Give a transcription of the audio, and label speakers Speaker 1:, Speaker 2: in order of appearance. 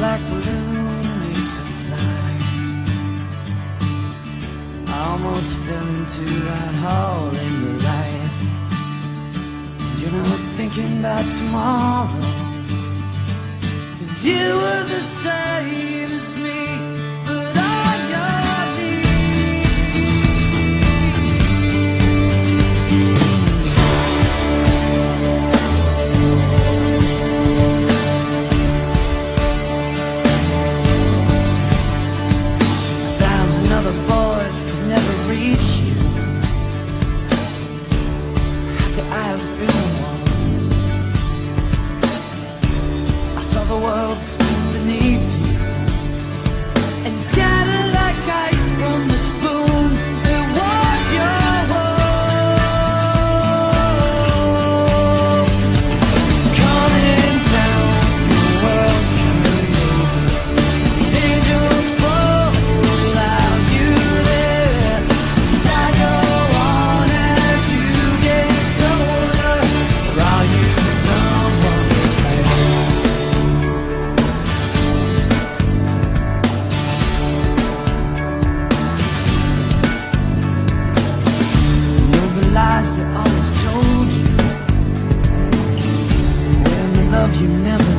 Speaker 1: Black balloon almost fell into that hole in your life. You know, thinking about tomorrow. Cause you were the the worlds beneath. love you never